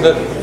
そう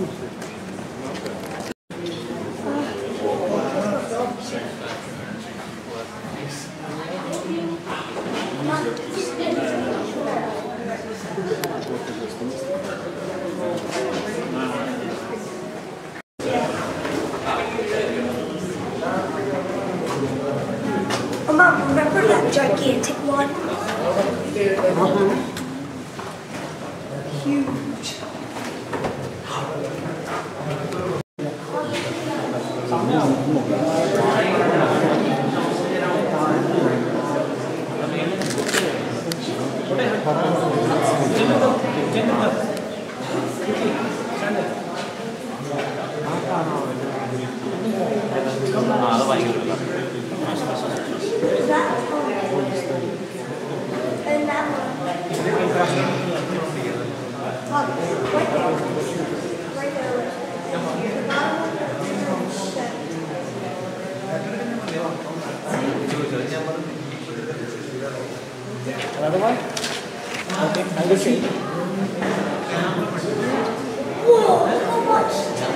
Mom, remember that gigantic one? Uh-huh. 알겠지? 우와, 이거 진짜.